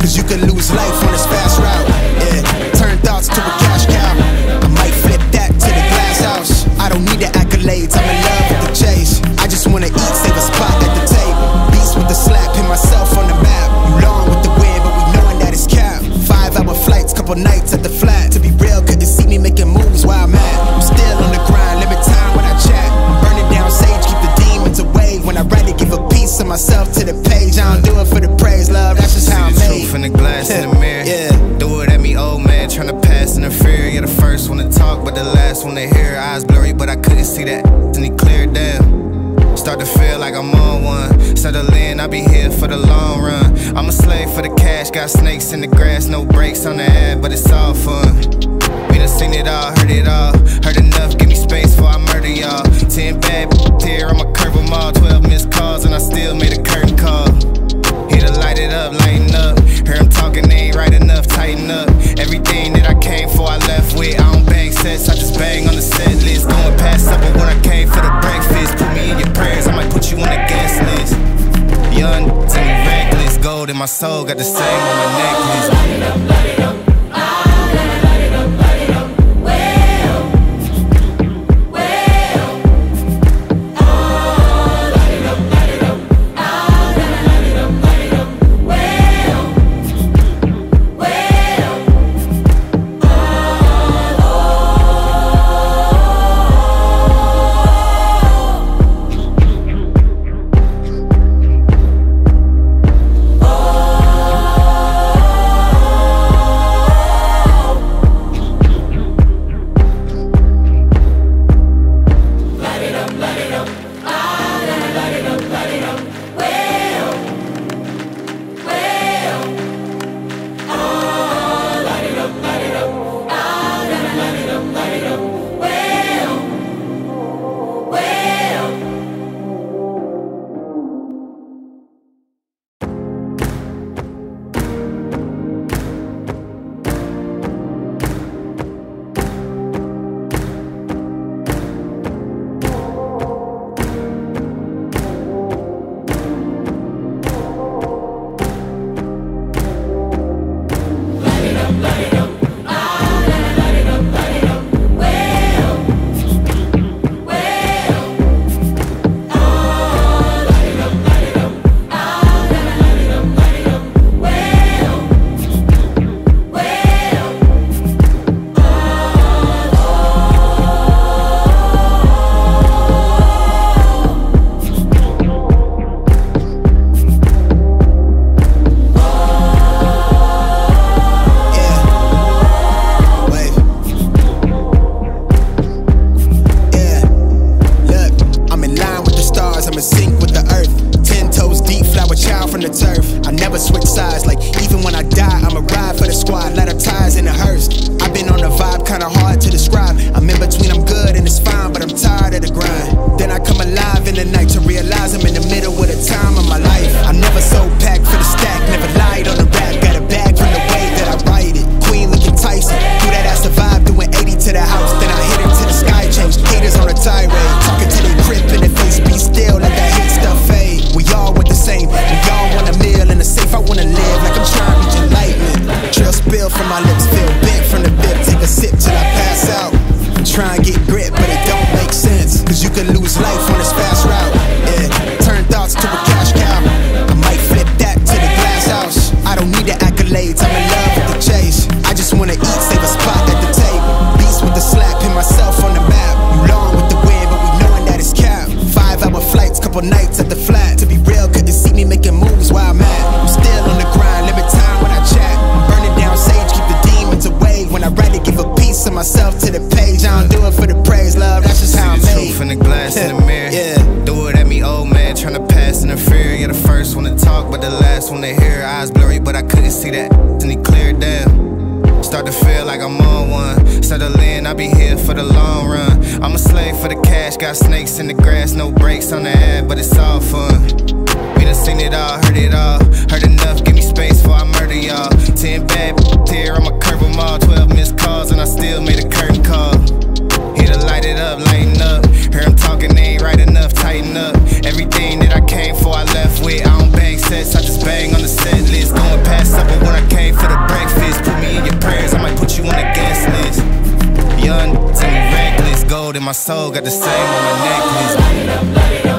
Cause you can lose life. that, and he cleared down. Start to feel like I'm on one. Settle in, I be here for the long run. I'm a slave for the cash, got snakes in the grass, no brakes on the ad, but it's all fun. We done seen it all, heard it all, heard enough, give me space before I murder y'all. Ten bad here, I'ma curve them all. Twelve missed calls, and I still made a curtain call. Hit a light it up, lighten up. Hear him talking, they ain't right enough, tighten up. Everything that I came for, I left with. I don't bang sets, I just bang on the set list. my soul got the same on my neck. Start to feel like I'm on one. Settle in, I be here for the long run. I'm a slave for the cash, got snakes in the grass, no brakes on the ad, but it's all fun. We done seen it all, heard it all, heard enough, give me space for I murder. My soul, got the same on my necklace.